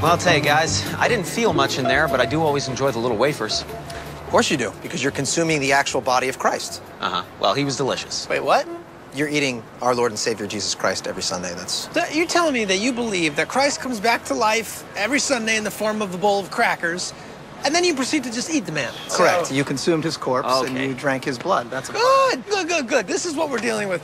Well, I'll tell you guys, I didn't feel much in there, but I do always enjoy the little wafers. Of course you do, because you're consuming the actual body of Christ. Uh huh. Well, he was delicious. Wait, what? You're eating our Lord and Savior Jesus Christ every Sunday. That's You're telling me that you believe that Christ comes back to life every Sunday in the form of a bowl of crackers, and then you proceed to just eat the man. Correct. So- You consumed his corpse and you drank his blood. That's Good, good, good, good. This is what we're dealing with.